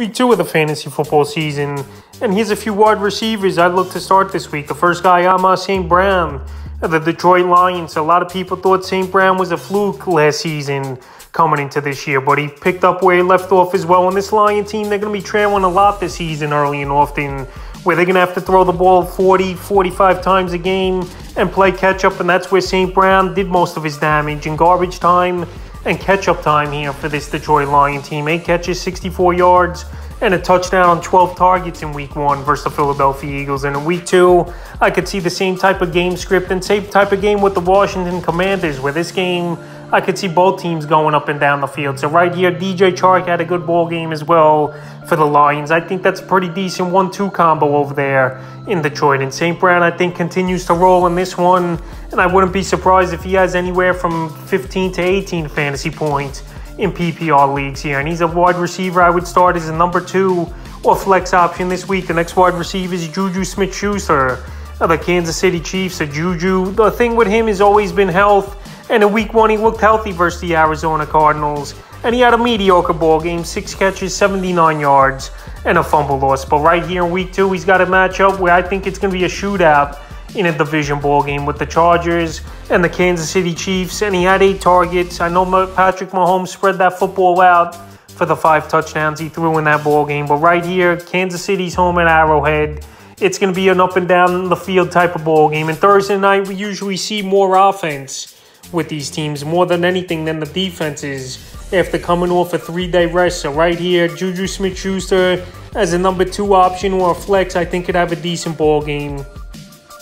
Week two of the fantasy football season, and here's a few wide receivers I'd look to start this week. The first guy, Amon St. Brown, the Detroit Lions. A lot of people thought St. Brown was a fluke last season coming into this year, but he picked up where he left off as well. And this Lion team, they're going to be trailing a lot this season early and often, where they're going to have to throw the ball 40, 45 times a game and play catch up. And that's where St. Brown did most of his damage in garbage time and catch up time here for this Detroit Lion team. Eight catches, 64 yards and a touchdown on 12 targets in week one versus the Philadelphia Eagles. And in week two, I could see the same type of game script and same type of game with the Washington Commanders, where this game, I could see both teams going up and down the field. So right here, DJ Chark had a good ball game as well for the Lions. I think that's a pretty decent one-two combo over there in Detroit. And St. Brown, I think, continues to roll in this one. And I wouldn't be surprised if he has anywhere from 15 to 18 fantasy points in PPR leagues here. And he's a wide receiver I would start as a number two or flex option this week. The next wide receiver is Juju Smith Schuster of the Kansas City Chiefs. A Juju, the thing with him has always been health. And in week one, he looked healthy versus the Arizona Cardinals. And he had a mediocre ball game, six catches, 79 yards, and a fumble loss. But right here in week two, he's got a matchup where I think it's going to be a shootout in a division ball game with the Chargers and the Kansas City Chiefs, and he had eight targets. I know Patrick Mahomes spread that football out for the five touchdowns he threw in that ball game. But right here, Kansas City's home at Arrowhead. It's going to be an up and down the field type of ball game. And Thursday night, we usually see more offense with these teams, more than anything than the defenses after coming off a three-day rest. So right here, Juju Smith-Schuster as a number two option or a flex, I think could have a decent ball game.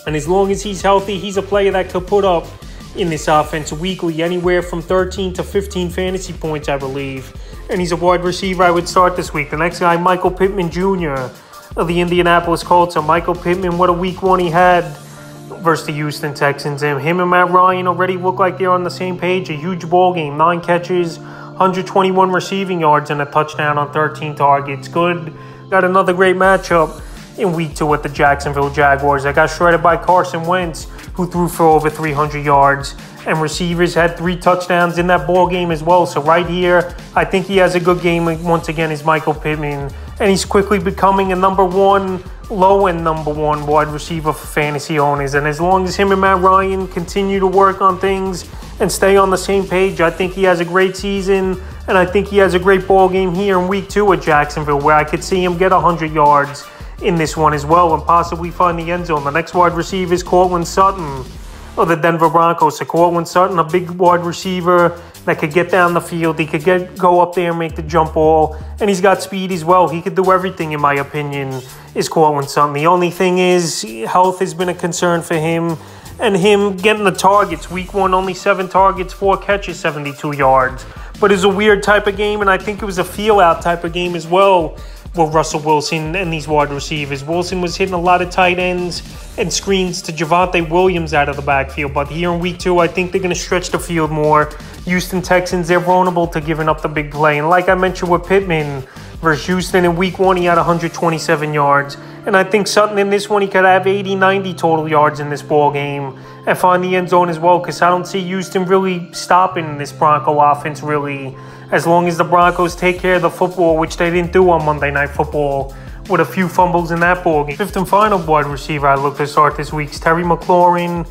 And as long as he's healthy, he's a player that could put up in this offense weekly anywhere from 13 to 15 fantasy points, I believe. And he's a wide receiver I would start this week. The next guy, Michael Pittman Jr. of the Indianapolis Colts. So Michael Pittman, what a week one he had versus the Houston Texans. And him and Matt Ryan already look like they're on the same page. A huge ball game. Nine catches, 121 receiving yards, and a touchdown on 13 targets. Good. Got another great matchup in week two with the Jacksonville Jaguars. I got shredded by Carson Wentz, who threw for over 300 yards, and receivers had three touchdowns in that ball game as well. So right here, I think he has a good game once again. Is Michael Pittman, and he's quickly becoming a number one, low end number one wide receiver for fantasy owners. And as long as him and Matt Ryan continue to work on things and stay on the same page, I think he has a great season. And I think he has a great ball game here in week two at Jacksonville, where I could see him get 100 yards in this one as well and possibly find the end zone. The next wide receiver is Courtland Sutton of the Denver Broncos. So Courtland Sutton, a big wide receiver that could get down the field. He could get go up there and make the jump ball. And he's got speed as well. He could do everything, in my opinion, is Courtland Sutton. The only thing is health has been a concern for him. And him getting the targets. Week one, only seven targets, four catches, 72 yards. But it's a weird type of game, and I think it was a feel out type of game as well with Russell Wilson and these wide receivers. Wilson was hitting a lot of tight ends and screens to Javonte Williams out of the backfield. But here in week two, I think they're going to stretch the field more. Houston Texans, they're vulnerable to giving up the big play. And like I mentioned with Pittman versus Houston in week one, he had 127 yards. And I think Sutton in this one, he could have 80, 90 total yards in this ball game and find the end zone as well because I don't see Houston really stopping this Bronco offense really as long as the Broncos take care of the football, which they didn't do on Monday Night Football with a few fumbles in that ball game. Fifth and final wide receiver I look to start this week is Terry McLaurin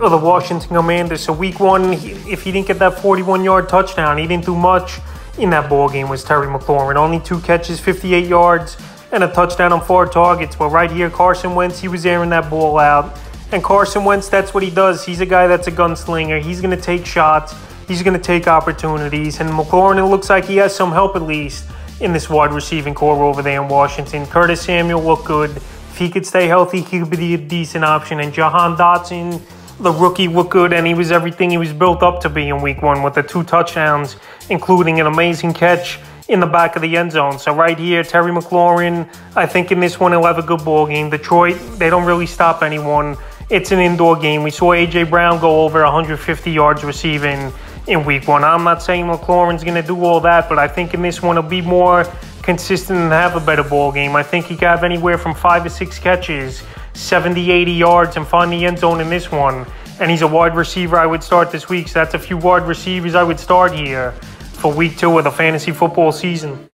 of the Washington Commanders. So week one, if he didn't get that 41-yard touchdown, he didn't do much in that ball game was Terry McLaurin. Only two catches, 58 yards, and a touchdown on four targets. But right here, Carson Wentz, he was airing that ball out. And Carson Wentz, that's what he does. He's a guy that's a gunslinger. He's going to take shots. He's going to take opportunities. And McLaurin, it looks like he has some help at least in this wide receiving core over there in Washington. Curtis Samuel looked good. If he could stay healthy, he could be a decent option. And Jahan Dotson, the rookie, looked good, and he was everything he was built up to be in week one with the two touchdowns, including an amazing catch in the back of the end zone. So right here, Terry McLaurin, I think in this one he'll have a good ball game. Detroit, they don't really stop anyone. It's an indoor game. We saw A.J. Brown go over 150 yards receiving in week one. I'm not saying McLaurin's going to do all that, but I think in this one he'll be more consistent and have a better ball game. I think he could have anywhere from five to six catches, 70, 80 yards, and find the end zone in this one. And he's a wide receiver I would start this week, so that's a few wide receivers I would start here for week two of the fantasy football season.